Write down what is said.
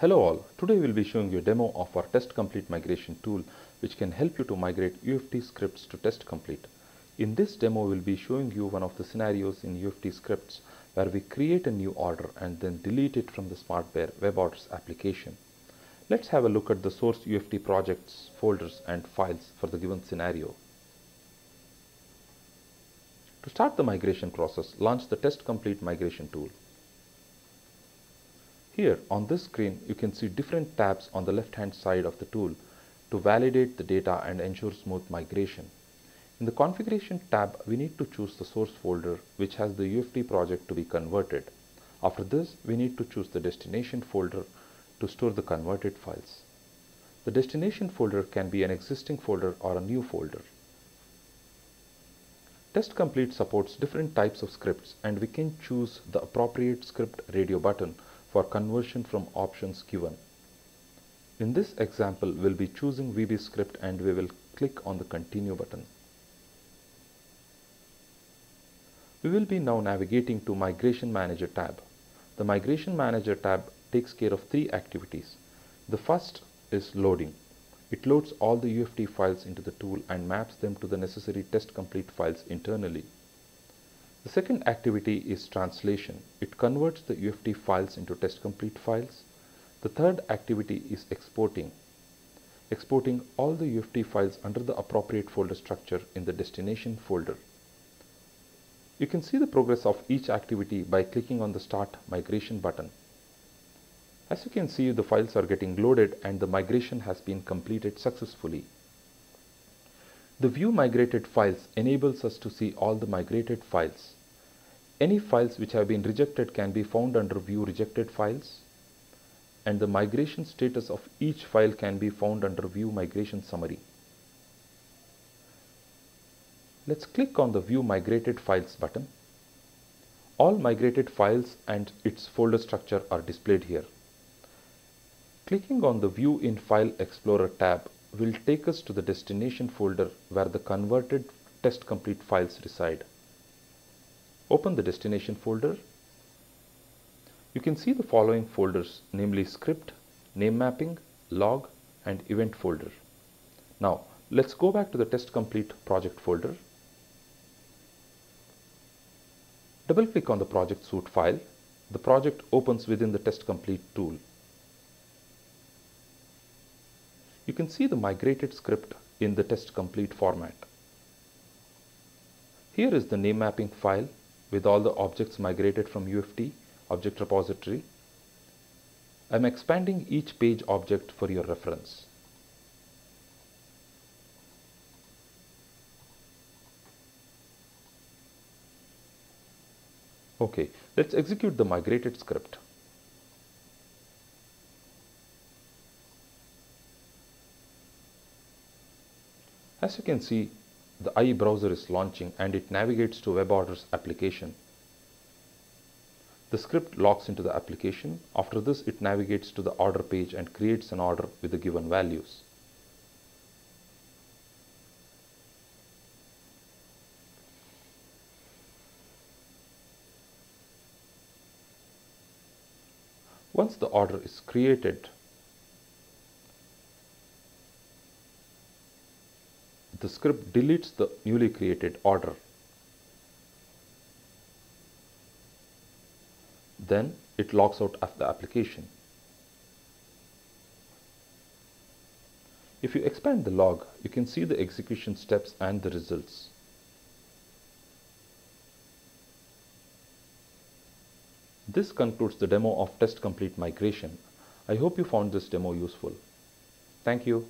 Hello all, today we'll be showing you a demo of our Test Complete migration tool which can help you to migrate UFT scripts to Test Complete. In this demo we'll be showing you one of the scenarios in UFT scripts where we create a new order and then delete it from the SmartBear web orders application. Let's have a look at the source UFT projects, folders and files for the given scenario. To start the migration process, launch the Test Complete migration tool. Here on this screen you can see different tabs on the left hand side of the tool to validate the data and ensure smooth migration. In the configuration tab we need to choose the source folder which has the UFT project to be converted. After this we need to choose the destination folder to store the converted files. The destination folder can be an existing folder or a new folder. Test Complete supports different types of scripts and we can choose the appropriate script radio button for conversion from options given. In this example, we'll be choosing VB script and we will click on the continue button. We will be now navigating to Migration Manager tab. The Migration Manager tab takes care of three activities. The first is loading. It loads all the UFT files into the tool and maps them to the necessary test complete files internally. The second activity is translation. It converts the UFT files into test complete files. The third activity is exporting. Exporting all the UFT files under the appropriate folder structure in the destination folder. You can see the progress of each activity by clicking on the Start Migration button. As you can see, the files are getting loaded and the migration has been completed successfully. The View Migrated Files enables us to see all the migrated files. Any files which have been rejected can be found under View Rejected Files and the migration status of each file can be found under View Migration Summary. Let's click on the View Migrated Files button. All migrated files and its folder structure are displayed here. Clicking on the View in File Explorer tab will take us to the destination folder where the converted test complete files reside. Open the destination folder. You can see the following folders namely script, name mapping, log and event folder. Now let's go back to the test complete project folder. Double click on the project suite file. The project opens within the test complete tool. You can see the migrated script in the test complete format. Here is the name mapping file with all the objects migrated from UFT object repository. I'm expanding each page object for your reference. Okay, let's execute the migrated script. As you can see, the IE browser is launching and it navigates to WebOrders application. The script logs into the application. After this, it navigates to the order page and creates an order with the given values. Once the order is created, the script deletes the newly created order. Then it logs out of the application. If you expand the log, you can see the execution steps and the results. This concludes the demo of Test Complete Migration. I hope you found this demo useful. Thank you.